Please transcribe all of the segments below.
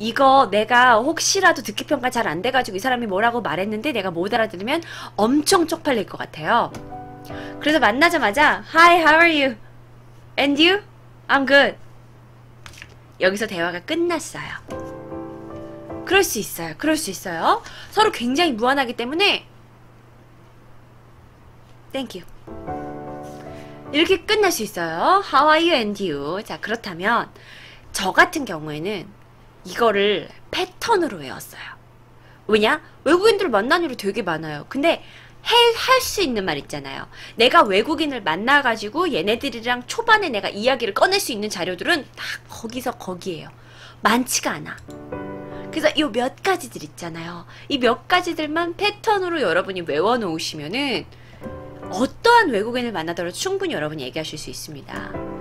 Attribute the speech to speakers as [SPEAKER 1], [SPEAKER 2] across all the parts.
[SPEAKER 1] 이거 내가 혹시라도 듣기 평가 잘 안 돼가지고 이 사람이 뭐라고 말했는데 내가 못 알아들으면 엄청 쪽팔릴 것 같아요. 그래서 만나자마자 Hi, how are you? And you? I'm good. 여기서 대화가 끝났어요. 그럴 수 있어요. 그럴 수 있어요. 서로 굉장히 무한하기 때문에 Thank you. 이렇게 끝날 수 있어요. How are you and you? 자, 그렇다면 저 같은 경우에는 이거를 패턴으로 외웠어요. 왜냐? 외국인들 만난 일이 되게 많아요. 근데 할수 있는 말 있잖아요. 내가 외국인을 만나가지고 얘네들이랑 초반에 내가 이야기를 꺼낼 수 있는 자료들은 딱 거기서 거기에요. 많지가 않아. 그래서 이 몇 가지들 있잖아요. 이 몇 가지들만 패턴으로 여러분이 외워놓으시면은 어떠한 외국인을 만나더라도 충분히 여러분이 얘기하실 수 있습니다.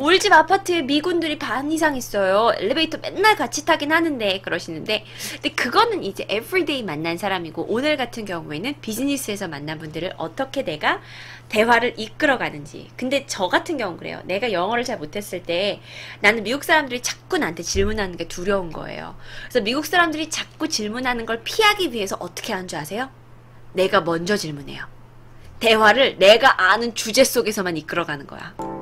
[SPEAKER 1] 우리 집 아파트에 미군들이 반 이상 있어요. 엘리베이터 맨날 같이 타긴 하는데 그러시는데 근데 그거는 이제 everyday 만난 사람이고 오늘 같은 경우에는 비즈니스에서 만난 분들을 어떻게 내가 대화를 이끌어가는지 근데 저 같은 경우 그래요. 내가 영어를 잘 못했을 때 나는 미국 사람들이 자꾸 나한테 질문하는 게 두려운 거예요. 그래서 미국 사람들이 자꾸 질문하는 걸 피하기 위해서 어떻게 하는 줄 아세요? 내가 먼저 질문해요. 대화를 내가 아는 주제 속에서만 이끌어가는 거야.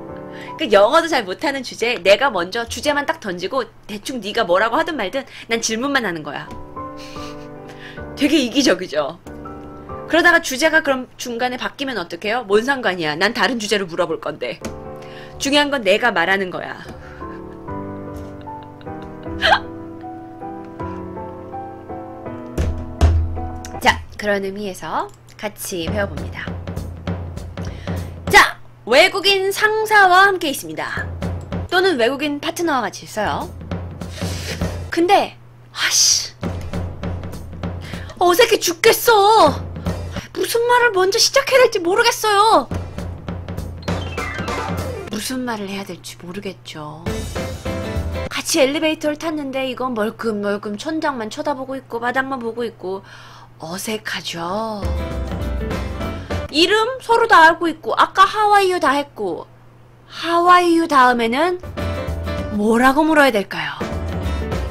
[SPEAKER 1] 그 영어도 잘 못하는 주제 내가 먼저 주제만 딱 던지고 대충 네가 뭐라고 하든 말든 난 질문만 하는 거야. 되게 이기적이죠. 그러다가 주제가 그럼 중간에 바뀌면 어떡해요? 뭔 상관이야. 난 다른 주제로 물어볼 건데. 중요한 건 내가 말하는 거야. 자, 그런 의미에서 같이 배워봅니다. 외국인 상사와 함께 있습니다. 또는 외국인 파트너와 같이 있어요. 근데 아씨 어색해 죽겠어. 무슨 말을 먼저 시작해야 될지 모르겠어요. 무슨 말을 해야 될지 모르겠죠. 같이 엘리베이터를 탔는데 이건 멀끔멀끔 천장만 쳐다보고 있고 바닥만 보고 있고 어색하죠. 이름 서로 다 알고 있고 아까 하와이유 다 했고 하와이유 다음에는 뭐라고 물어야 될까요?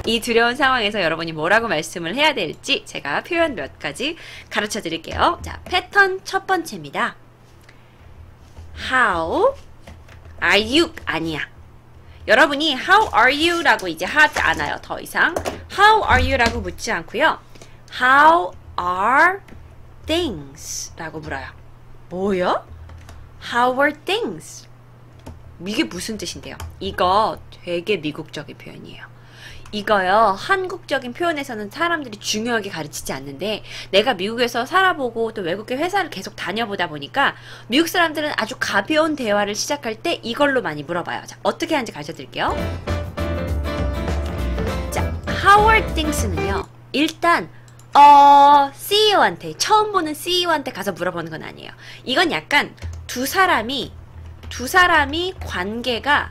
[SPEAKER 1] 이 두려운 상황에서 여러분이 뭐라고 말씀을 해야 될지 제가 표현 몇 가지 가르쳐 드릴게요. 자, 패턴 첫 번째입니다. How are you? 아니야. 여러분이 How are you? 라고 이제 하지 않아요. 더 이상. How are you? 라고 묻지 않고요. How are things? 라고 물어요. 뭐야? How are things? 이게 무슨 뜻인데요? 이거 되게 미국적인 표현이에요. 이거요, 한국적인 표현에서는 사람들이 중요하게 가르치지 않는데, 내가 미국에서 살아보고 또 외국계 회사를 계속 다녀보다 보니까, 미국 사람들은 아주 가벼운 대화를 시작할 때 이걸로 많이 물어봐요. 자, 어떻게 하는지 가르쳐 드릴게요. 자, how are things는요, 일단, 어, CEO한테, 처음 보는 CEO한테 가서 물어보는 건 아니에요. 이건 약간 두 사람이, 두 사람이 관계가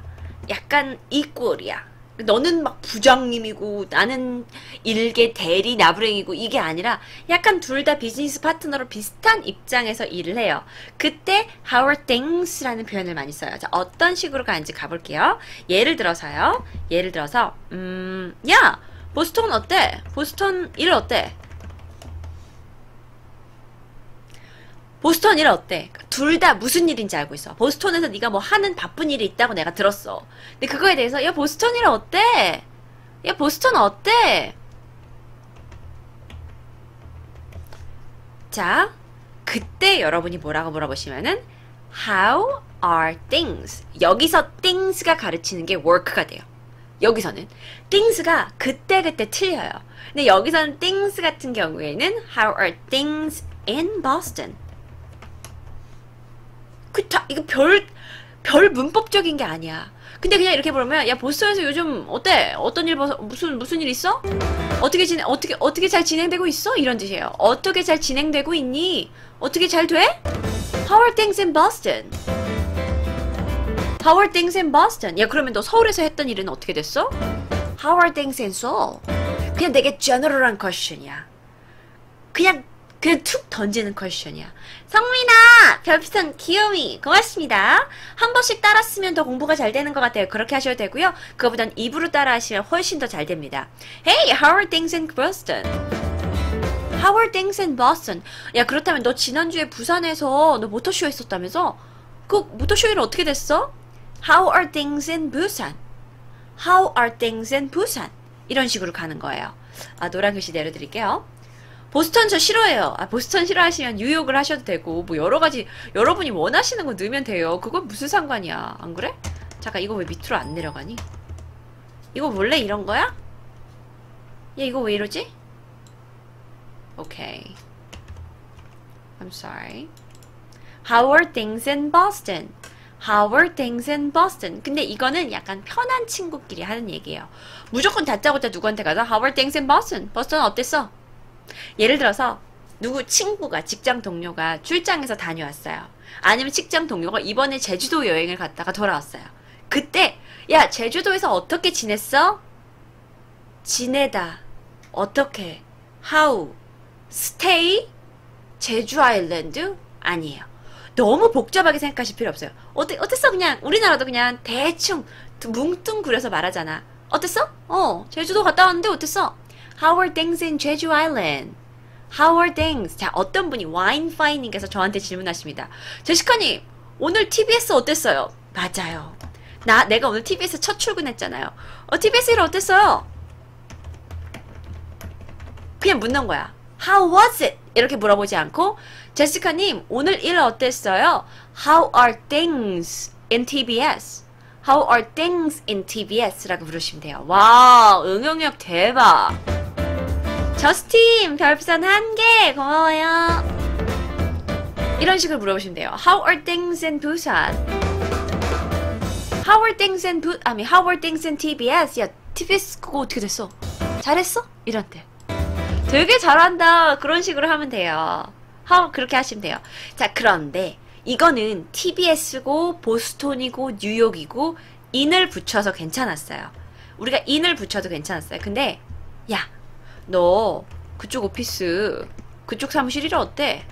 [SPEAKER 1] 약간 이꼴이야. 너는 막 부장님이고 나는 일개 대리 나부랭이고 이게 아니라 약간 둘 다 비즈니스 파트너로 비슷한 입장에서 일을 해요. 그때 how are things라는 표현을 많이 써요. 자, 어떤 식으로 가는지 가볼게요. 예를 들어서요. 예를 들어서 음, 야, 보스턴 어때? 보스턴 일 어때? 보스턴 일 어때? 둘 다 무슨 일인지 알고 있어. 보스턴에서 네가 뭐 하는 바쁜 일이 있다고 내가 들었어. 근데 그거에 대해서 야 보스턴 일 어때? 야 보스턴 어때? 자, 그때 여러분이 뭐라고 물어보시면은 How are things? 여기서 things가 가르치는 게 work가 돼요. 여기서는 things가 그때그때 틀려요. 근데 여기서는 things 같은 경우에는 How are things in Boston? 그 다 이거 별 별 문법적인 게 아니야. 근데 그냥 이렇게 보면 야 보스턴에서 요즘 어때? 어떤 일 무슨 무슨 일 있어? 어떻게 진행 어떻게 어떻게 잘 진행되고 있어? 이런 뜻이에요. 어떻게 잘 진행되고 있니? 어떻게 잘 돼? How are things in Boston? How are things in Boston? 야 그러면 너 서울에서 했던 일은 어떻게 됐어? How are things in Seoul? 그냥 되게 general한 question이야. 그냥 그냥 툭 던지는 퀘션이야. 성민아! 별풍선 귀요미! 고맙습니다. 한 번씩 따라 쓰면 더 공부가 잘 되는 것 같아요. 그렇게 하셔도 되고요. 그거보단 입으로 따라 하시면 훨씬 더 잘 됩니다. Hey, how are things in Boston? How are things in Boston? 야, 그렇다면 너 지난주에 부산에서 너 모터쇼 했었다면서? 그 모터쇼는 어떻게 됐어? How are things in Busan? How are things in Busan? 이런 식으로 가는 거예요. 아, 노란 글씨 내려드릴게요. 보스턴 저 싫어해요. 아, 보스턴 싫어하시면 뉴욕을 하셔도 되고, 뭐 여러 가지, 여러분이 원하시는 거 넣으면 돼요. 그건 무슨 상관이야. 안 그래? 잠깐, 이거 왜 밑으로 안 내려가니? 이거 원래 이런 거야? 야, 이거 왜 이러지? 오케이. I'm sorry. How are things in Boston? How are things in Boston? 근데 이거는 약간 편한 친구끼리 하는 얘기예요. 무조건 다짜고짜 누구한테 가서 How are things in Boston? 버스턴 어땠어? 예를 들어서 누구 친구가 직장 동료가 출장에서 다녀왔어요. 아니면 직장 동료가 이번에 제주도 여행을 갔다가 돌아왔어요. 그때 야 제주도에서 어떻게 지냈어? 지내다 어떻게 how stay 제주 아일랜드 아니에요. 너무 복잡하게 생각하실 필요 없어요. 어때 어땠어 그냥 우리나라도 그냥 대충 뭉뚱그려서 말하잖아. 어땠어? 어 제주도 갔다 왔는데 어땠어? How are things in 제주 아일랜드? How are things? 자, 어떤 분이 와인파이님께서 저한테 질문하십니다. 제시카님, 오늘 TBS 어땠어요? 맞아요. 나, 내가 오늘 TBS 첫 출근했잖아요. 어, TBS 일 어땠어요? 그냥 묻는 거야. How was it? 이렇게 물어보지 않고, 제시카님, 오늘 일 어땠어요? How are things in TBS? How are things in TBS? 라고 부르시면 돼요. 와, 응용력 대박. 저스틴 별풍선 한 개 고마워요. 이런 식으로 물어보시면 돼요. How are things in Busan? How are things in Bu? 아니 How are things in TBS? 야 TBS 그거 어떻게 됐어? 잘했어? 이런 때. 되게 잘한다. 그런 식으로 하면 돼요. How 그렇게 하시면 돼요. 자 그런데 이거는 TBS고 보스톤이고 뉴욕이고 인을 붙여서 괜찮았어요. 우리가 인을 붙여도 괜찮았어요. 근데 야 너 그쪽 오피스 그쪽 사무실 일 어때?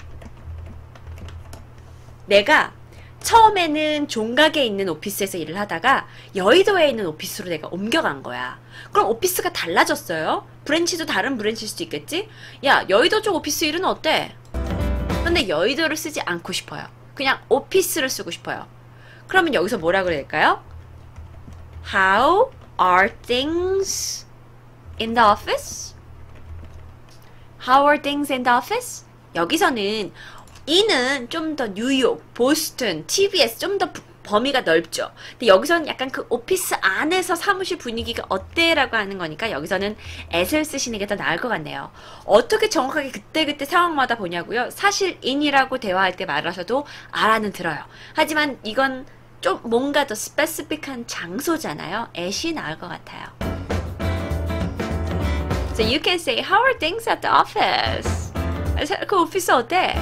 [SPEAKER 1] 내가 처음에는 종각에 있는 오피스에서 일을 하다가 여의도에 있는 오피스로 내가 옮겨간 거야. 그럼 오피스가 달라졌어요? branch도 다른 branch일 수도 있겠지? 야, 여의도 쪽 오피스 일은 어때? 근데 여의도를 쓰지 않고 싶어요. 그냥 오피스를 쓰고 싶어요. 그러면 여기서 뭐라 그래야 될까요? How are things in the office? How are things in the office? 여기서는 이는 좀 더 뉴욕, 보스턴, TBS 좀 더 범위가 넓죠. 근데 여기서는 약간 그 오피스 안에서 사무실 분위기가 어때 라고 하는 거니까 여기서는 애을 쓰시는 게 더 나을 것 같네요. 어떻게 정확하게 그때 그때 상황마다 보냐고요? 사실 인이라고 대화할 때 말하셔도 알아는 들어요. 하지만 이건 좀 뭔가 더 스페시픽한 장소잖아요. 애시 나을 것 같아요. So you can say, how are things at the office? 그 오피스 어때?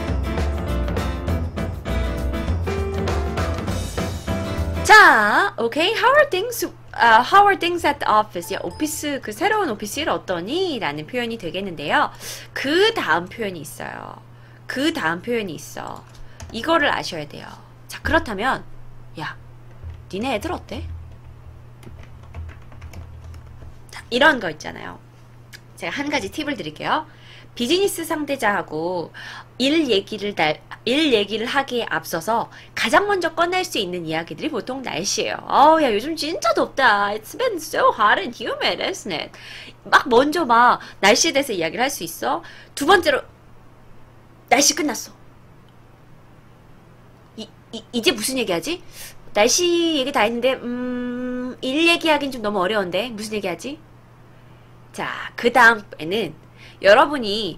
[SPEAKER 1] 자, 오케이. How are things? Uh, how are things at the office? 야, 오피스 그 새로운 오피스 일 어떠니? 라는 표현이 되겠는데요. 그 다음 표현이 있어요. 그 다음 표현이 있어. 이거를 아셔야 돼요. 자, 그렇다면 야, 니네 애들 어때? 자, 이런 거 있잖아요. 제가 한 가지 팁을 드릴게요. 비즈니스 상대자하고 일 얘기를 날, 일 얘기를 하기에 앞서서 가장 먼저 꺼낼 수 있는 이야기들이 보통 날씨예요. 어우, 야, 요즘 진짜 덥다. It's been so hot and humid, isn't it? 막 먼저 막 날씨에 대해서 이야기를 할 수 있어. 두 번째로, 날씨 끝났어. 이, 이, 이제 무슨 얘기하지? 날씨 얘기 다 했는데, 음, 일 얘기하긴 좀 너무 어려운데, 무슨 얘기하지? 자, 그 다음에는 여러분이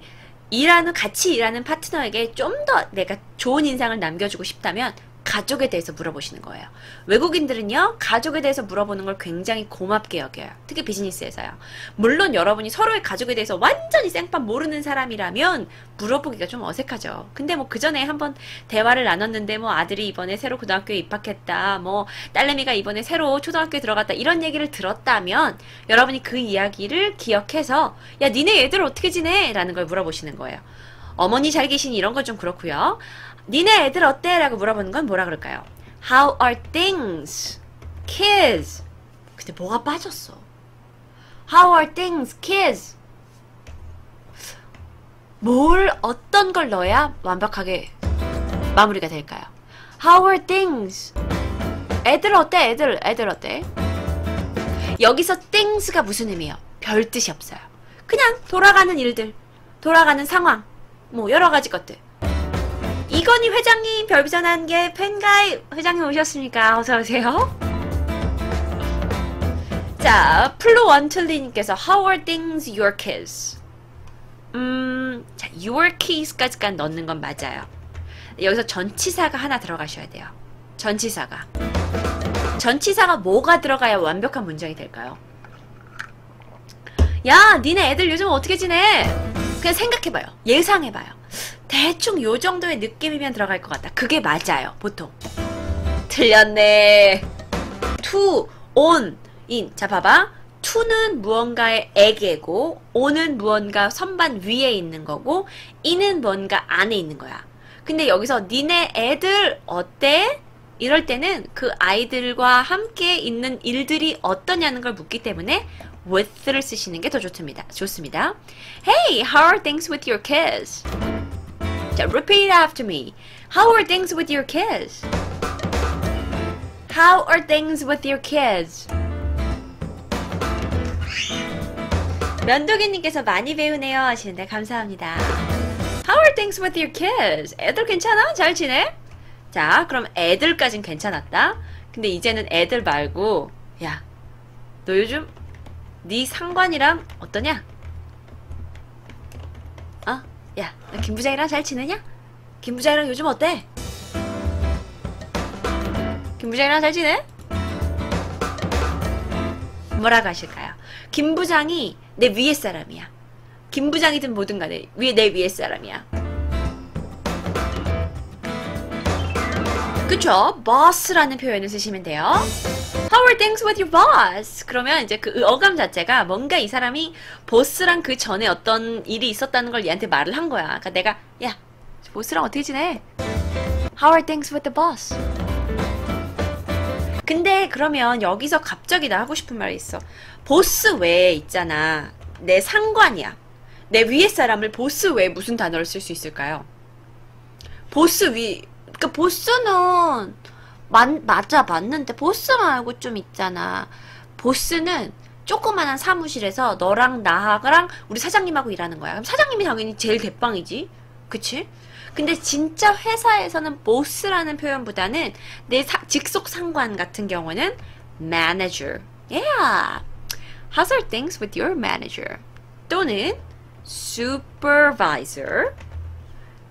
[SPEAKER 1] 일하는 같이 일하는 파트너에게 좀 더 내가 좋은 인상을 남겨주고 싶다면 가족에 대해서 물어보시는 거예요. 외국인들은요, 가족에 대해서 물어보는 걸 굉장히 고맙게 여겨요. 특히 비즈니스에서요. 물론 여러분이 서로의 가족에 대해서 완전히 생판 모르는 사람이라면 물어보기가 좀 어색하죠. 근데 뭐 그 전에 한번 대화를 나눴는데 뭐 아들이 이번에 새로 고등학교에 입학했다, 뭐 딸내미가 이번에 새로 초등학교에 들어갔다, 이런 얘기를 들었다면 여러분이 그 이야기를 기억해서 야, 니네 애들 어떻게 지내? 라는 걸 물어보시는 거예요. 어머니 잘 계시니 이런 건 좀 그렇고요. 니네 애들 어때? 라고 물어보는 건 뭐라 그럴까요? How are things? Kids. 근데 뭐가 빠졌어? How are things? Kids. 뭘 어떤 걸 넣어야 완벽하게 마무리가 될까요? How are things? 애들 어때? 애들 애들 어때? 여기서 things가 무슨 의미예요? 별 뜻이 없어요. 그냥 돌아가는 일들, 돌아가는 상황, 뭐 여러 가지 것들. 이건희 회장님 별비전한 게 팬가입 회장님 오셨습니까? 어서 오세요. 자, 플로 원틀리님께서 How are things your kids? 음, 자, your kids까지 넣는 건 맞아요. 여기서 전치사가 하나 들어가셔야 돼요. 전치사가. 전치사가 뭐가 들어가야 완벽한 문장이 될까요? 야, 니네 애들 요즘 어떻게 지내? 그냥 생각해봐요. 예상해봐요. 대충 요 정도의 느낌이면 들어갈 것 같다. 그게 맞아요, 보통. 틀렸네. to, on. 자, 봐봐. to는 무언가의 에게고, on은 무언가 선반 위에 있는 거고, in은 뭔가 안에 있는 거야. 근데 여기서 니네 애들 어때? 이럴 때는 그 아이들과 함께 있는 일들이 어떠냐는 걸 묻기 때문에 with를 쓰시는 게 더 좋습니다. 좋습니다. Hey, how are things with your kids? 자, repeat after me. How are things with your kids? How are things with your kids? 면도기님께서 많이 배우네요 하시는데 감사합니다. How are things with your kids? 애들 괜찮아? 잘 지내? 자, 그럼 애들까진 괜찮았다. 근데 이제는 애들 말고 야, 너 요즘 네 상관이랑 어떠냐? 어? 야, 너김 부장이랑 잘 지내냐? 김 부장이랑 요즘 어때? 김 부장이랑 잘 지내? 뭐라고 하실까요? 김 부장이 내 위에 사람이야. 김 부장이든 뭐든 간에 위에 내 위에 사람이야. 그쵸? boss라는 표현을 쓰시면 돼요. How are things with your boss? 그러면 이제 그 어감 자체가 뭔가 이 사람이 보스랑 그 전에 어떤 일이 있었다는 걸 얘한테 말을 한 거야. 그러니까 내가 야 보스랑 어떻게 지내? How are things with the boss? 근데 그러면 여기서 갑자기 나 하고 싶은 말이 있어. 보스 외에 있잖아. 내 상관이야. 내 위에 사람을 보스 외에 무슨 단어를 쓸 수 있을까요? 보스 위, 그니까 보스는 맞, 맞아 맞는데 보스 말고 좀 있잖아. 보스는 조그만한 사무실에서 너랑 나랑 우리 사장님하고 일하는 거야. 그럼 사장님이 당연히 제일 대빵이지. 그치? 근데 진짜 회사에서는 보스라는 표현보다는 내 사, 직속 상관 같은 경우는 manager. Yeah. How's are things with your manager? 또는 supervisor.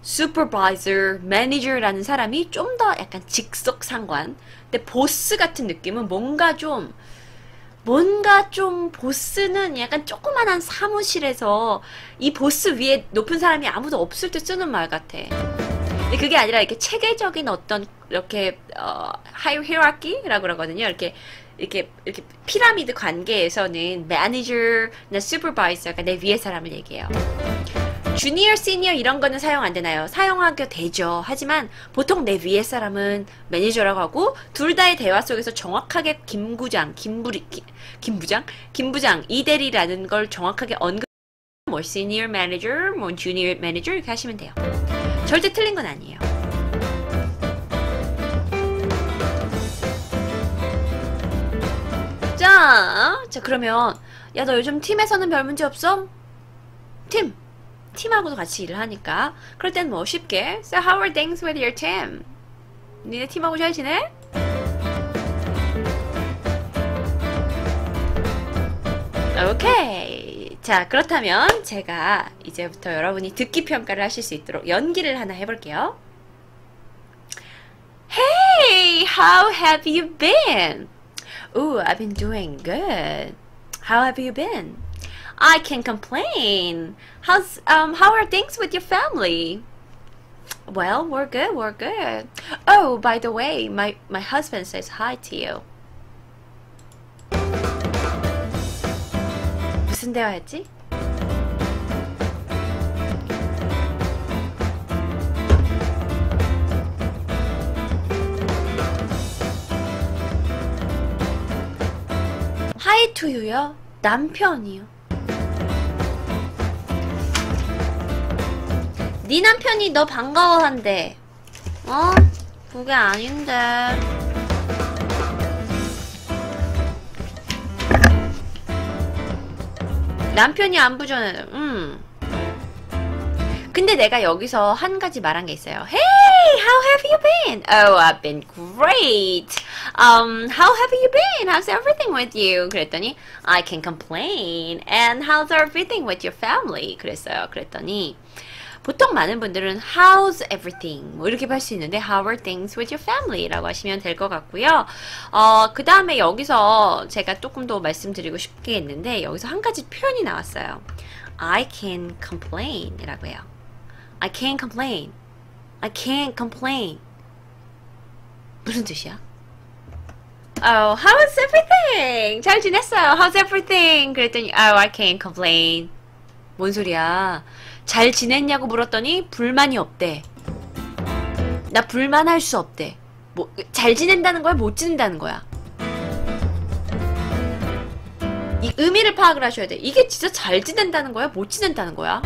[SPEAKER 1] Supervisor, manager라는 사람이 좀 더 약간 직속 상관. 근데 보스 같은 느낌은 뭔가 좀 뭔가 좀 보스는 약간 조그만한 사무실에서 이 보스 위에 높은 사람이 아무도 없을 때 쓰는 말 같아. 근데 그게 아니라 이렇게 체계적인 어떤 이렇게 어 hierarchy라고 그러거든요. 이렇게 이렇게 이렇게 피라미드 관계에서는 매니저나 슈퍼바이저가 내 위에 사람을 얘기해요. 주니어, 시니어 이런 거는 사용 안 되나요? 사용하게 되죠. 하지만 보통 내 위에 사람은 매니저라고 하고 둘 다의 대화 속에서 정확하게 김부장, 김부리, 기, 김부장, 김부장, 이대리라는 걸 정확하게 언급. 뭐 senior manager, 뭐 junior manager 이렇게 하시면 돼요. 절대 틀린 건 아니에요. 자, 자 그러면 야 너 요즘 팀에서는 별 문제 없어? 팀 팀하고도 같이 일을 하니까 그럴 땐 뭐 쉽게 So how are things with your team? 니네 팀하고 잘 지내? 오케이 자 그렇다면 제가 이제부터 여러분이 듣기 평가를 하실 수 있도록 연기를 하나 해볼게요 Hey, how have you been? Ooh, I've been doing good. How have you been? I can complain. How's um how are things with your family? Well, we're good, we're good. Oh, by the way, my my husband says hi to you. 무슨 대화했지? 하이 투유요? 남편이요. 네 남편이 너 반가워한대. 어? 그게 아닌데. 남편이 안 부전해. 음. 근데 내가 여기서 한 가지 말한 게 있어요. Hey, how have you been? Oh, I've been great. Um, how have you been? How's everything with you? 그랬더니 I can complain. And how's everything with your family? 그랬어요. 그랬더니 보통 많은 분들은 how's everything 뭐 이렇게 할 수 있는데 how are things with your family 라고 하시면 될 것 같고요. 어, 그 다음에 여기서 제가 조금 더 말씀드리고 싶게 했는데 여기서 한 가지 표현이 나왔어요. I can complain 이라고 해요. I can't complain. I can't complain. 무슨 뜻이야? Oh, how's everything? 잘 지냈어요. How's everything? 그랬더니 Oh, I can't complain. 뭔 소리야? 잘 지냈냐고 물었더니 불만이 없대. 나 불만할 수 없대. 뭐 잘 지낸다는 거야? 못 지낸다는 거야? 이 의미를 파악을 하셔야 돼. 이게 진짜 잘 지낸다는 거야? 못 지낸다는 거야?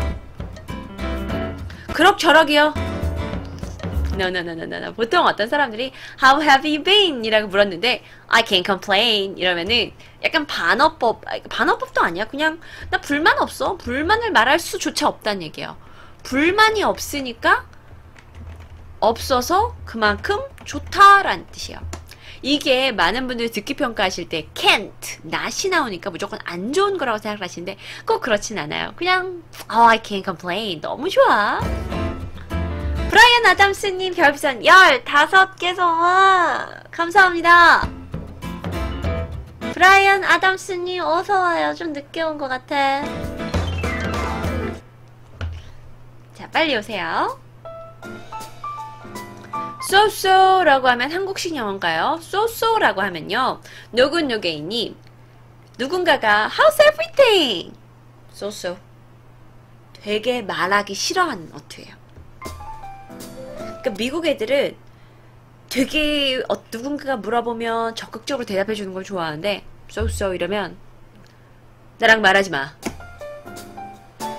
[SPEAKER 1] 그럭저럭이요. No, no, no, no, no, no. 보통 어떤 사람들이 How have you been? 이라고 물었는데 I can't complain. 이러면은 약간 반어법 반어법도 아니야. 그냥 나 불만 없어. 불만을 말할 수조차 없다는 얘기예요 불만이 없으니까 없어서 그만큼 좋다라는 뜻이에요 이게 많은 분들이 듣기 평가하실 때 can't. not이 나오니까 무조건 안 좋은 거라고 생각하시는데 꼭 그렇진 않아요. 그냥 oh I can't complain. 너무 좋아 브라이언 아담스님 별풍선 15개 성화 감사합니다. 브라이언 아담스님 어서와요. 좀 늦게 온 것 같아. 자 빨리 오세요. 쏘쏘라고 하면 한국식 영어인가요? 쏘쏘라고 하면요. 누군누구이니 누군가가 How's everything? 쏘쏘. 되게 말하기 싫어하는 어투예요 그러니까 미국 애들은 되게 어, 누군가가 물어보면 적극적으로 대답해 주는 걸 좋아하는데 so so 이러면 나랑 말하지 마.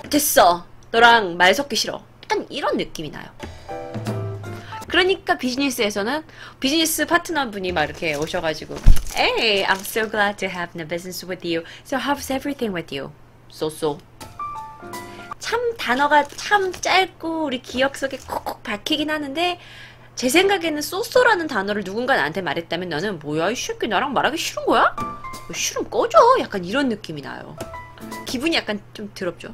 [SPEAKER 1] 됐어. 너랑 말 섞기 싫어. 약간 이런 느낌이 나요. 그러니까 비즈니스에서는 비즈니스 파트너분이 막 이렇게 오셔가지고 Hey, I'm so glad to have the business with you. So how's everything with you? So so. 참 단어가 참 짧고 우리 기억 속에 콕콕 박히긴 하는데 제 생각에는 쏘쏘라는 단어를 누군가 나한테 말했다면 나는 뭐야 이 새끼 나랑 말하기 싫은 거야? 뭐 싫으면 꺼져. 약간 이런 느낌이 나요. 기분이 약간 좀 더럽죠.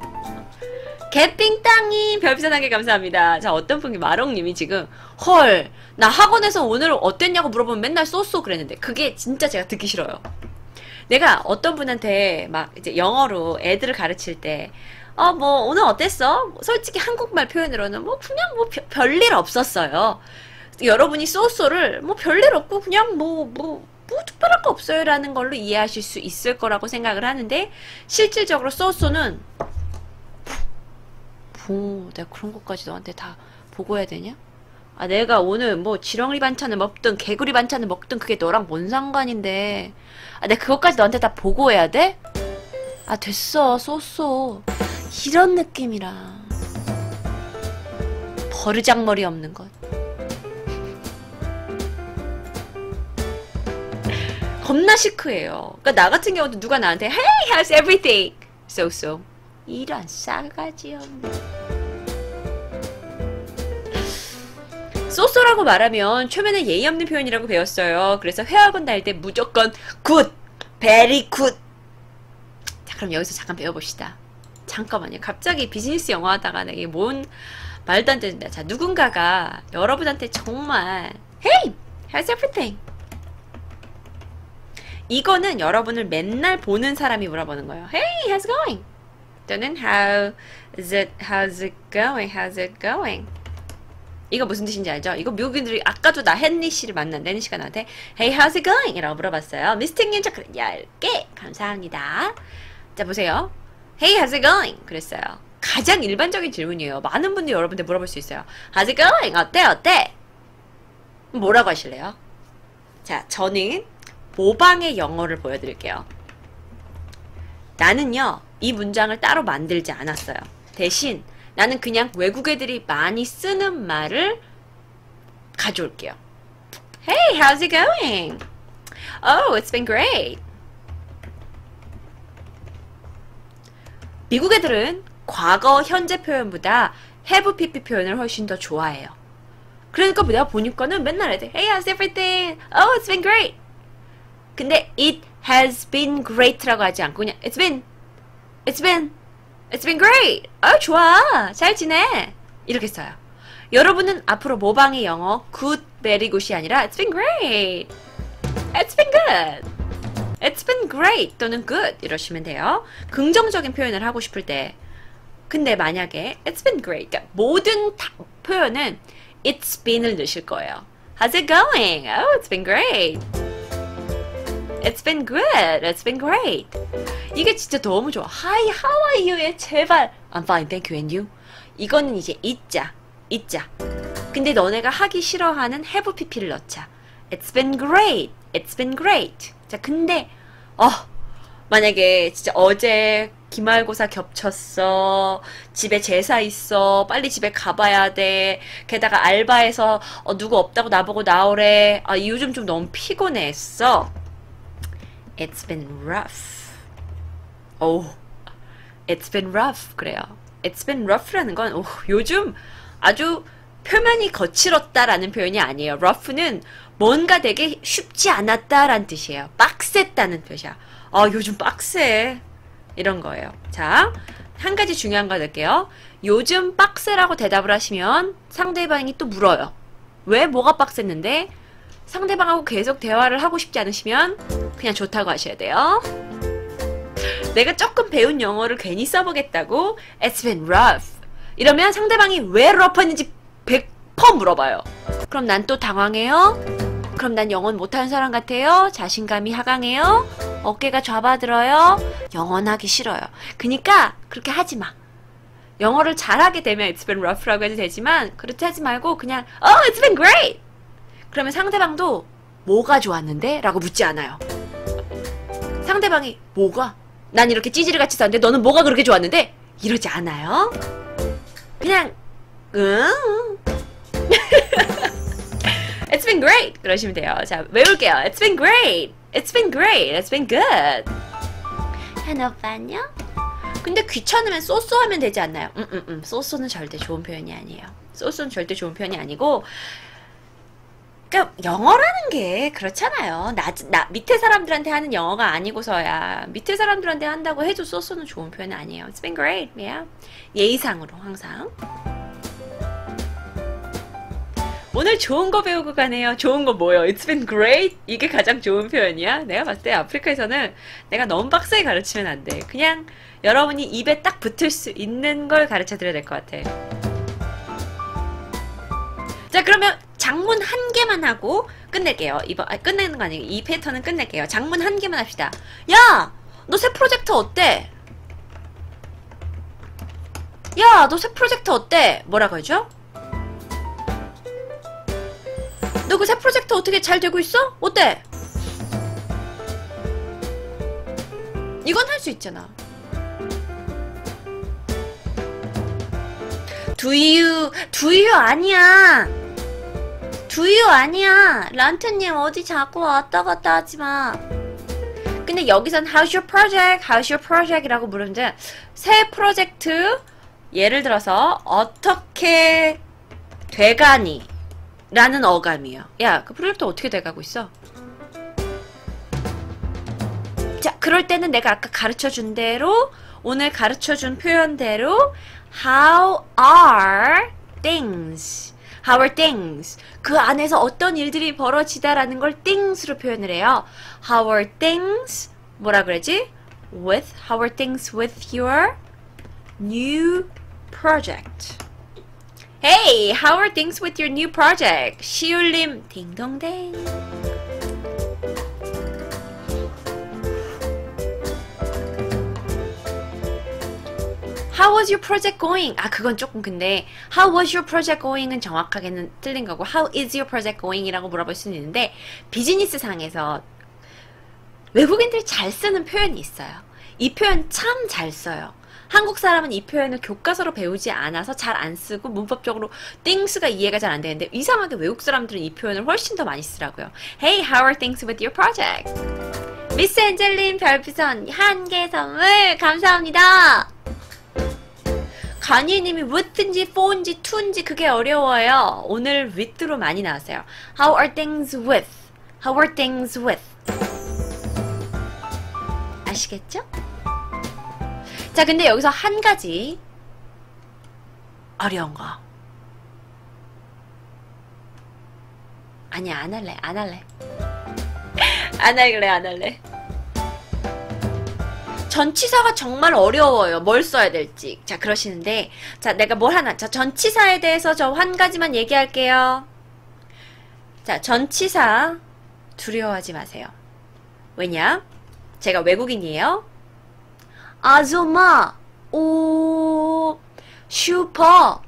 [SPEAKER 1] 개삥땅이 별비산하게 감사합니다. 자 어떤 분이 마롱님이 지금 헐 나 학원에서 오늘 어땠냐고 물어보면 맨날 쏘쏘 그랬는데 그게 진짜 제가 듣기 싫어요. 내가 어떤 분한테 막 이제 영어로 애들을 가르칠 때 어, 뭐, 오늘 어땠어? 솔직히 한국말 표현으로는 뭐, 그냥 뭐, 별- 별일 없었어요. 여러분이 쏘쏘를 뭐, 별일 없고, 그냥 뭐, 뭐, 뭐, 특별할 거 없어요. 라는 걸로 이해하실 수 있을 거라고 생각을 하는데, 실질적으로 쏘쏘는, 뭐, 내가 그런 것까지 너한테 다 보고 해야 되냐? 아, 내가 오늘 뭐, 지렁이 반찬을 먹든, 개구리 반찬을 먹든, 그게 너랑 뭔 상관인데, 아, 내가 그것까지 너한테 다 보고해야 돼? 아, 됐어, 쏘쏘. 이런 느낌이라. 버르장머리 없는 것. 겁나 시크해요. 그러니까 나 같은 경우도 누가 나한테 Hey, how's everything? So so. 이런 싸가지 없네. 쏘쏘라고 말하면 초면에 예의 없는 표현이라고 배웠어요. 그래서 회화문 다닐 때 무조건 good, very good. 자, 그럼 여기서 잠깐 배워봅시다. 잠깐만요. 갑자기 비즈니스 영어 하다가 내게 뭔 말도 안 되는데. 자, 누군가가 여러분한테 정말 Hey, how's everything? 이거는 여러분을 맨날 보는 사람이 물어보는 거예요. Hey, how's going? 또는 How is it? How's it going? How's it going? 이거 무슨 뜻인지 알죠? 이거 미국인들이 아까도 나 헨리 씨를 만난 헨리 씨가 나한테 Hey, how's it going? 이라고 물어봤어요. 미스팅님 저 10개 감사합니다. 자 보세요. Hey, how's it going? 그랬어요. 가장 일반적인 질문이에요. 많은 분들이 여러분들 물어볼 수 있어요. How's it going? 어때? 어때? 뭐라고 하실래요? 자, 저는 모방의 영어를 보여드릴게요. 나는요, 이 문장을 따로 만들지 않았어요. 대신 나는 그냥 외국 애들이 많이 쓰는 말을 가져올게요. Hey, how's it going? Oh, it's been great. 미국 애들은 과거 현재 표현보다 have pp 표현을 훨씬 더 좋아해요. 그러니까 내가 보니까는 맨날 애들 Hey, how's everything? Oh, it's been great. 근데 it has been great라고 하지 않고 그냥 it's been, it's been, it's been great. 아 좋아, 잘 지내. 이렇게 써요. 여러분은 앞으로 모방의 영어 good, very good이 아니라 it's been great. It's been good. It's been great 또는 good 이러시면 돼요. 긍정적인 표현을 하고 싶을 때. 근데 만약에 it's been great 그러니까 모든 다, 표현은 it's been을 넣으실 거예요. How's it going? Oh, it's been great. It's been good. It's been great. 이게 진짜 너무 좋아. Hi, how are you에 제발 I'm fine, thank you, and you? 이거는 이제 있자, 있자. 근데 너네가 하기 싫어하는 have pp를 넣자. It's been great. It's been great. 자, 근데 어 만약에 진짜 어제 기말고사 겹쳤어. 집에 제사 있어. 빨리 집에 가봐야 돼. 게다가 알바에서 어, 누구 없다고 나보고 나오래. 아, 요즘 좀 너무 피곤했어. It's been rough. 오, it's been rough. 그래요. It's been rough라는 건 오, 요즘 아주 표면이 거칠었다라는 표현이 아니에요. rough는 뭔가 되게 쉽지 않았다라는 뜻이에요. 빡셌다는 뜻이야. 아, 요즘 빡세. 이런 거예요. 자, 한 가지 중요한 거 넣을게요. 요즘 빡세라고 대답을 하시면 상대방이 또 물어요. 왜 뭐가 빡셌는데? 상대방하고 계속 대화를 하고 싶지 않으시면 그냥 좋다고 하셔야 돼요. 내가 조금 배운 영어를 괜히 써보겠다고 It's been rough 이러면 상대방이 왜 rough했는지 100% 물어봐요. 그럼 난 또 당황해요. 그럼 난 영어 못하는 사람 같아요. 자신감이 하강해요. 어깨가 좌바들어요. 영원하기 싫어요. 그니까 그렇게 하지 마. 영어를 잘하게 되면 it's been rough라고 해도 되지만 그렇게 하지 말고 그냥 oh it's been great. 그러면 상대방도 뭐가 좋았는데? 라고 묻지 않아요. 상대방이 뭐가? 난 이렇게 찌질이 같이 사는데 너는 뭐가 그렇게 좋았는데? 이러지 않아요. 그냥 응. It's been great. 그러시면 돼요. 자, 외울게요. It's been great. It's been great. It's been good. 현우 오빠 안녕? 근데 귀찮으면 쏘쏘 하면 되지 않나요? 음, 음, 음. 쏘쏘는 절대 좋은 표현이 아니에요. 쏘쏘는 절대 좋은 표현이 아니고 그러니까 영어라는 게 그렇잖아요. 나, 나 밑에 사람들한테 하는 영어가 아니고서야 밑에 사람들한테 한다고 해도 쏘쏘는 좋은 표현 아니에요. It's been great. Yeah. 예의상으로 항상. 오늘 좋은 거 배우고 가네요. 좋은 거 뭐예요? It's been great? 이게 가장 좋은 표현이야? 내가 봤을 때 아프리카에서는 내가 너무 빡세게 가르치면 안 돼. 그냥 여러분이 입에 딱 붙을 수 있는 걸 가르쳐 드려야 될 것 같아. 자, 그러면 장문 한 개만 하고 끝낼게요. 이번, 아, 끝내는 거 아니고 이 패턴은 끝낼게요. 장문 한 개만 합시다. 야! 너 새 프로젝트 어때? 야! 너 새 프로젝트 어때? 뭐라고 하죠? 너 그 새 프로젝트 어떻게 잘 되고 있어? 어때? 이건 할 수 있잖아. Do you 아니야. You 아니야. 란트님 어디 자꾸 왔다 갔다 하지 마. 근데 여기선 How's your project? How's your project? 이라고 물으면 새 프로젝트 예를 들어서 어떻게 돼가니? 라는 어감이에요. 야, 그 프로젝트 어떻게 돼가고 있어? 자, 그럴 때는 내가 아까 가르쳐 준 대로 오늘 가르쳐 준 표현대로 How are things? How are things? 그 안에서 어떤 일들이 벌어지다라는 걸 things로 표현을 해요. How are things? 뭐라 그러지? With How are things with your new project? Hey, how are things with your new project? 시울님 딩동댕. How was your project going? 아, 그건 조금 근데 How was your project going은 정확하게는 틀린 거고 How is your project going? 이라고 물어볼 수는 있는데 비즈니스 상에서 외국인들이 잘 쓰는 표현이 있어요. 이 표현 참 잘 써요. 한국 사람은 이 표현을 교과서로 배우지 않아서 잘 안 쓰고 문법적으로 things가 이해가 잘 안 되는데 이상하게 외국 사람들은 이 표현을 훨씬 더 많이 쓰라고요. Hey, how are things with your project? 미스 엔젤린 별풍선 한 개 선물 감사합니다. 간이님이 with인지 for인지 to인지 그게 어려워요. 오늘 with로 많이 나왔어요. How are things with? How are things with? 아시겠죠? 자, 근데 여기서 한 가지 어려운 거. 아니야, 안 할래, 안 할래. 안 할래, 안 할래. 전치사가 정말 어려워요. 뭘 써야 될지. 자, 그러시는데, 자, 내가 뭘 하나. 자, 전치사에 대해서 저 한 가지만 얘기할게요. 자, 전치사 두려워하지 마세요. 왜냐? 제가 외국인이에요. 아줌마, 오, 슈퍼,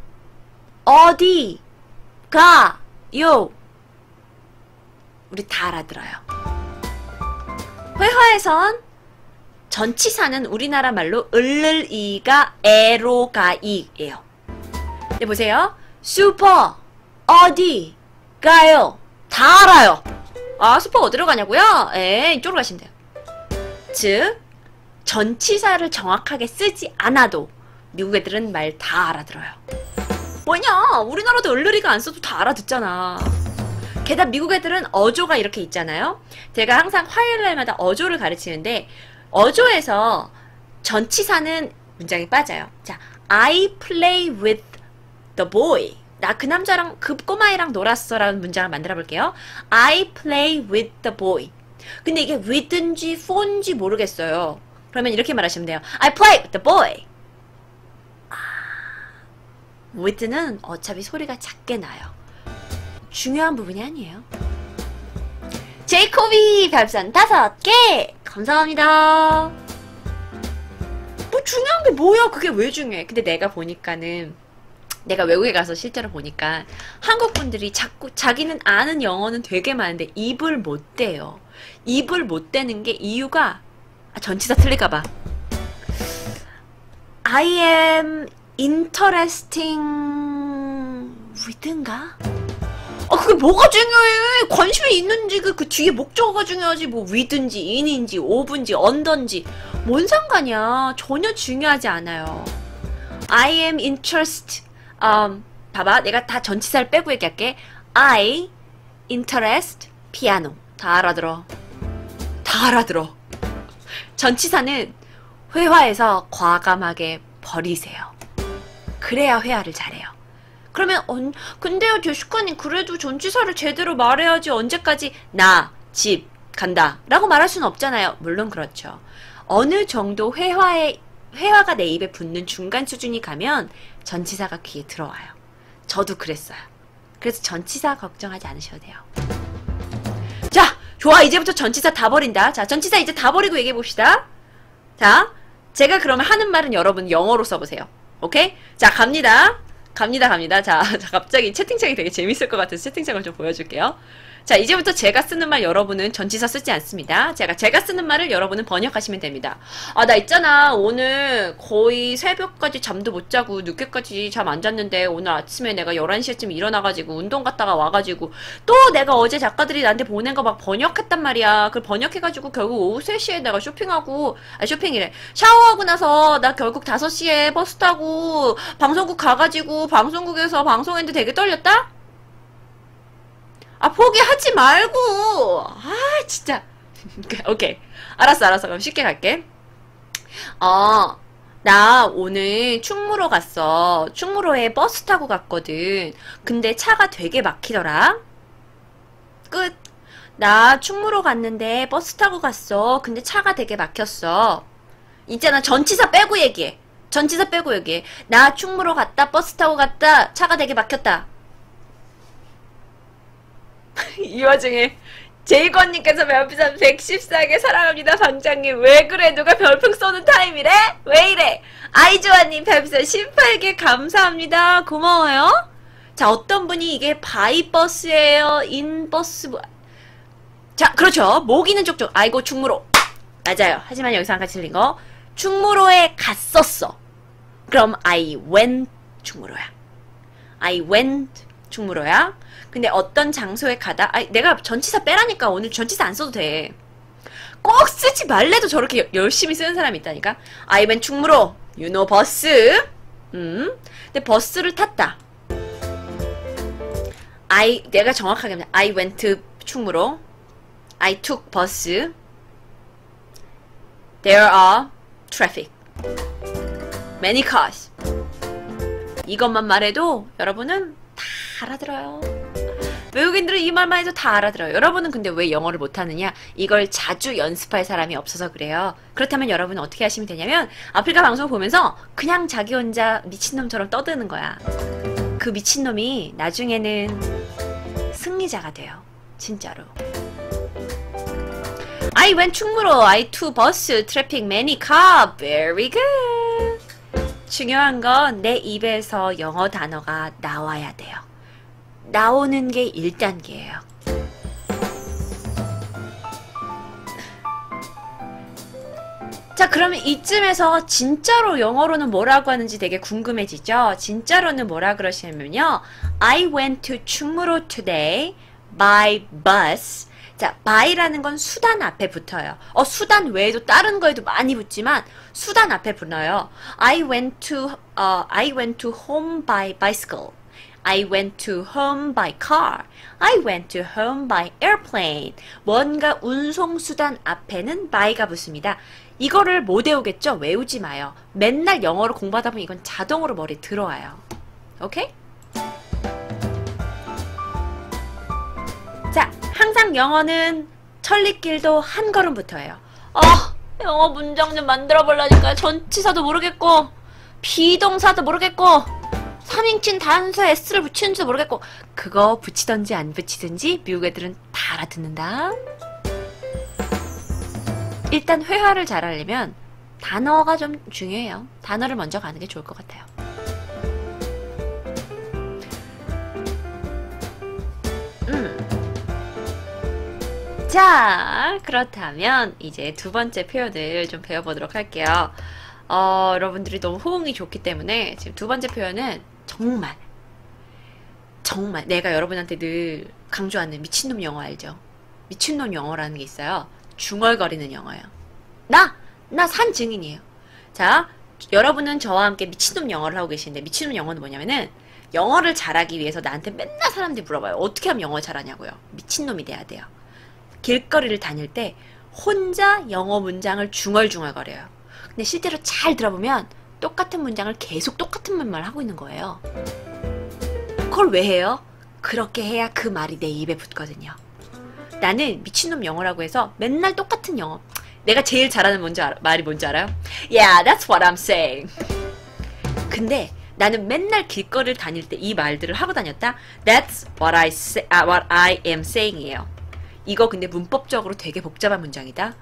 [SPEAKER 1] 어디, 가, 요. 우리 다 알아들어요. 회화에선 전치사는 우리나라 말로 을을이가 에로가이예요. 네, 보세요. 슈퍼, 어디, 가요. 다 알아요. 아, 슈퍼 어디로 가냐고요? 에, 이쪽으로 가시면 돼요. 즉, 전치사를 정확하게 쓰지 않아도 미국 애들은 말 다 알아들어요. 뭐냐? 우리나라도 을르리가 안 써도 다 알아듣잖아. 게다가 미국 애들은 어조가 이렇게 있잖아요. 제가 항상 화요일 날마다 어조를 가르치는데 어조에서 전치사는 문장이 빠져요. 자, I play with the boy. 나 그 남자랑 그 꼬마애랑 놀았어 라는 문장을 만들어 볼게요. I play with the boy. 근데 이게 with인지 for인지 모르겠어요. 그러면 이렇게 말하시면 돼요. I play with the boy. 아, with는 어차피 소리가 작게 나요. 중요한 부분이 아니에요. 제이코비 별풍선 다섯 개 감사합니다. 뭐 중요한 게 뭐야? 그게 왜 중요해? 근데 내가 보니까는 내가 외국에 가서 실제로 보니까 한국 분들이 자꾸 자기는 아는 영어는 되게 많은데 입을 못 대요. 입을 못 대는 게 이유가 아, 전치사 틀릴까봐. I am interesting with인가? 아, 그게 뭐가 중요해? 관심이 있는지 그, 그 뒤에 목적어가 중요하지. 뭐, 위든지, 인인지, 오분지, 언던지. 뭔 상관이야. 전혀 중요하지 않아요. I am interest. 음, 봐봐. 내가 다 전치사를 빼고 얘기할게. I interest piano. 다 알아들어. 다 알아들어. 전치사는 회화에서 과감하게 버리세요. 그래야 회화를 잘해요. 그러면 언, 근데요 제슈카님 그래도 전치사를 제대로 말해야지 언제까지 나, 집, 간다 라고 말할 수는 없잖아요. 물론 그렇죠. 어느 정도 회화에 회화가 내 입에 붙는 중간 수준이 가면 전치사가 귀에 들어와요. 저도 그랬어요. 그래서 전치사 걱정하지 않으셔도 돼요. 자, 좋아. 이제부터 전치사 다 버린다. 자, 전치사 이제 다 버리고 얘기해 봅시다. 자, 제가 그러면 하는 말은 여러분 영어로 써보세요. 오케이? 자, 갑니다. 갑니다, 갑니다. 자, 자, 갑자기 채팅창이 되게 재밌을 것 같아서 채팅창을 좀 보여줄게요. 자, 이제부터 제가 쓰는 말 여러분은 전치사 쓰지 않습니다. 제가, 제가 쓰는 말을 여러분은 번역하시면 됩니다. 아, 나 있잖아. 오늘 거의 새벽까지 잠도 못 자고 늦게까지 잠 안 잤는데 오늘 아침에 내가 11시쯤 일어나가지고 운동 갔다가 와가지고 또 내가 어제 작가들이 나한테 보낸 거 막 번역했단 말이야. 그걸 번역해가지고 결국 오후 3시에 내가 쇼핑하고, 아, 쇼핑이래. 샤워하고 나서 나 결국 5시에 버스 타고 방송국 가가지고 방송국에서 방송했는데 되게 떨렸다? 아, 포기하지 말고. 아, 진짜. 오케이. 알았어, 알았어. 그럼 쉽게 갈게. 어, 나 오늘 충무로 갔어. 충무로에 버스 타고 갔거든. 근데 차가 되게 막히더라. 끝. 나 충무로 갔는데 버스 타고 갔어. 근데 차가 되게 막혔어. 있잖아. 전치사 빼고 얘기해. 전치사 빼고 얘기해. 나 충무로 갔다. 버스 타고 갔다. 차가 되게 막혔다. 이 와중에 제이건님께서 별풍선 114개 사랑합니다 방장님 왜 그래 누가 별풍 쏘는 타임이래? 왜 이래? 아이조아님 별풍선 18개 감사합니다 고마워요 자 어떤 분이 이게 바이버스예요 인버스 뭐... 자 그렇죠 모기는 쪽쪽 아이고 충무로 맞아요 하지만 여기서 한 가지 틀린 거 충무로에 갔었어. 그럼 I went 충무로야. I went 충무로야. 근데 어떤 장소에 가다, 아 내가 전치사 빼라니까 오늘 전치사 안 써도 돼. 꼭 쓰지 말래도 저렇게 열심히 쓰는 사람이 있다니까. I went 충무로. You know 버스. 음. 근데 버스를 탔다. I 내가 정확하게 하면 I went 충무로. I took bus. There are traffic. Many cars. 이것만 말해도 여러분은 다 알아들어요. 외국인들은 이 말만 해도 다 알아들어요. 여러분은 근데 왜 영어를 못하느냐? 이걸 자주 연습할 사람이 없어서 그래요. 그렇다면 여러분은 어떻게 하시면 되냐면 아프리카 방송 보면서 그냥 자기 혼자 미친놈처럼 떠드는 거야. 그 미친놈이 나중에는 승리자가 돼요. 진짜로. I went 충무로. I to bus. Traffic many car. Very good. 중요한 건 내 입에서 영어 단어가 나와야 돼요. 나오는 게 1단계예요. 자, 그러면 이쯤에서 진짜로 영어로는 뭐라고 하는지 되게 궁금해지죠? 진짜로는 뭐라 그러시냐면요. I went to 충무로 today by bus. 자, by라는 건 수단 앞에 붙어요. 어, 수단 외에도 다른 거에도 많이 붙지만 수단 앞에 붙어요. I went to, uh, I went to home by bicycle. I went to home by car. I went to home by airplane. 뭔가 운송수단 앞에는 by가 붙습니다. 이거를 못 외우겠죠? 외우지 마요. 맨날 영어를 공부하다 보면 이건 자동으로 머리에 들어와요. 오케이? 자, 항상 영어는 천리길도 한 걸음부터예요. 아, 영어 문장 좀 만들어 보려니까 전치사도 모르겠고 비동사도 모르겠고 3인칭 단수에 S를 붙이는지도 모르겠고 그거 붙이던지 안 붙이든지 미국 애들은 다 알아듣는다. 일단 회화를 잘하려면 단어가 좀 중요해요. 단어를 먼저 가는 게 좋을 것 같아요. 음. 자, 그렇다면 이제 두 번째 표현을 좀 배워보도록 할게요. 어, 여러분들이 너무 호응이 좋기 때문에 지금 두 번째 표현은 정말, 정말 내가 여러분한테 늘 강조하는 미친놈 영어 알죠? 미친놈 영어라는 게 있어요. 중얼거리는 영어예요. 나! 나 산 증인이에요. 자, 여러분은 저와 함께 미친놈 영어를 하고 계시는데 미친놈 영어는 뭐냐면은 영어를 잘하기 위해서 나한테 맨날 사람들이 물어봐요. 어떻게 하면 영어 잘하냐고요. 미친놈이 돼야 돼요. 길거리를 다닐 때 혼자 영어 문장을 중얼중얼거려요. 근데 실제로 잘 들어보면 똑같은 문장을 계속 똑같은 말만 하고 있는 거예요. 그걸 왜 해요? 그렇게 해야 그 말이 내 입에 붙거든요. 나는 미친놈 영어라고 해서 맨날 똑같은 영어. 내가 제일 잘하는 뭔지 알아, 말이 뭔지 알아요? Yeah, that's what I'm saying. 근데 나는 맨날 길거리를 다닐 때 이 말들을 하고 다녔다. That's what I say, uh, what I am saying이에요. 이거 근데 문법적으로 되게 복잡한 문장이다.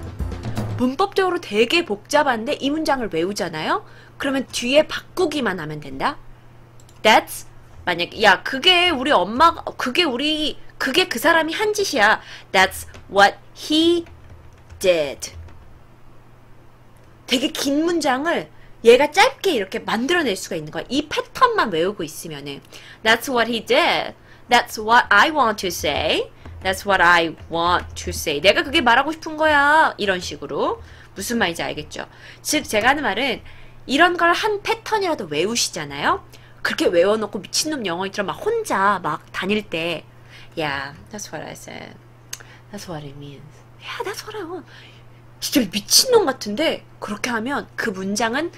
[SPEAKER 1] 문법적으로 되게 복잡한데 이 문장을 외우잖아요? 그러면 뒤에 바꾸기만 하면 된다. That's 만약 야 그게 우리 엄마가 그게 우리 그게 그 사람이 한 짓이야. That's what he did. 되게 긴 문장을 얘가 짧게 이렇게 만들어낼 수가 있는 거야. 이 패턴만 외우고 있으면은 That's what he did. That's what I want to say. That's what I want to say. 내가 그게 말하고 싶은 거야. 이런 식으로. 무슨 말인지 알겠죠? 즉 제가 하는 말은 이런 걸 한 패턴이라도 외우시잖아요. 그렇게 외워놓고 미친놈 영어처럼 막 혼자 막 다닐 때 Yeah, that's what I said. That's what it means. Yeah, that's what I want. 진짜 미친놈 같은데 그렇게 하면 그 문장은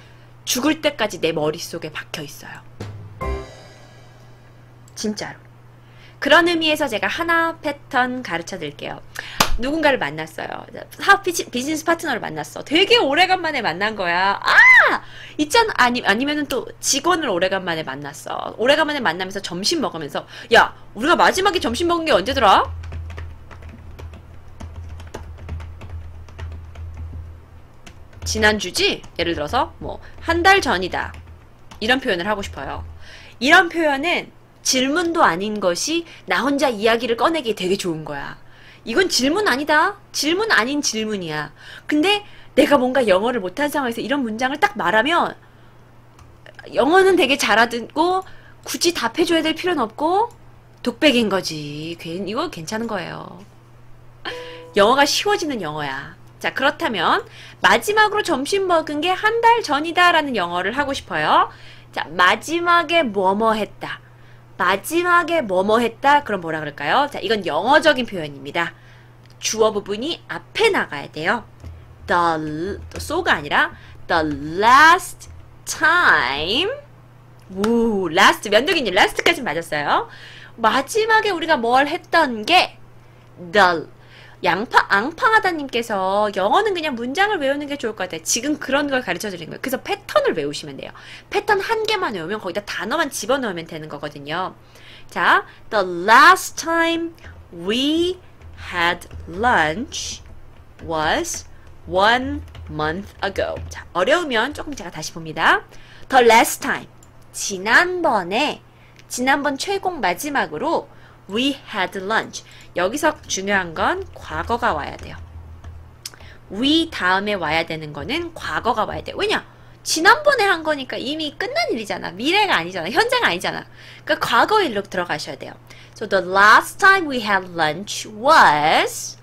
[SPEAKER 1] 죽을 때까지 내 머릿속에 박혀 있어요. 진짜로. 그런 의미에서 제가 하나 패턴 가르쳐 드릴게요. 누군가를 만났어요. 사업 비즈니스 파트너를 만났어. 되게 오래간만에 만난 거야. 아! 있잖아. 아니, 아니면은 또 직원을 오래간만에 만났어. 오래간만에 만나면서 점심 먹으면서, 야, 우리가 마지막에 점심 먹은 게 언제더라? 지난주지? 예를 들어서, 뭐, 한 달 전이다. 이런 표현을 하고 싶어요. 이런 표현은 질문도 아닌 것이 나 혼자 이야기를 꺼내기 되게 좋은 거야. 이건 질문 아니다. 질문 아닌 질문이야. 근데 내가 뭔가 영어를 못한 상황에서 이런 문장을 딱 말하면 영어는 되게 잘하고 굳이 답해줘야 될 필요는 없고 독백인 거지. 괜 이거 괜찮은 거예요. 영어가 쉬워지는 영어야. 자, 그렇다면 마지막으로 점심 먹은 게 한 달 전이다 라는 영어를 하고 싶어요. 자, 마지막에 뭐뭐 했다. 마지막에 뭐뭐 했다. 그럼 뭐라 그럴까요? 자, 이건 영어적인 표현입니다. 주어 부분이 앞에 나가야 돼요. The so가 아니라 the last time. 우, last 면도기님 last까지 맞았어요. 마지막에 우리가 뭘 했던 게 the 양파 앙팡하다님께서 영어는 그냥 문장을 외우는 게 좋을 것 같아요. 지금 그런 걸 가르쳐 드리는 거예요. 그래서 패턴을 외우시면 돼요. 패턴 한 개만 외우면 거기다 단어만 집어넣으면 되는 거거든요. 자, the last time we had lunch was one month ago. 자, 어려우면 조금 제가 다시 봅니다. The last time. 지난번에, 지난번 최공 마지막으로 we had lunch. 여기서 중요한 건 과거가 와야 돼요. we 다음에 와야 되는 거는 과거가 와야 돼요. 왜냐? 지난번에 한 거니까 이미 끝난 일이잖아. 미래가 아니잖아. 현재가 아니잖아. 그러니까 과거 일로 들어가셔야 돼요. So the last time we had lunch was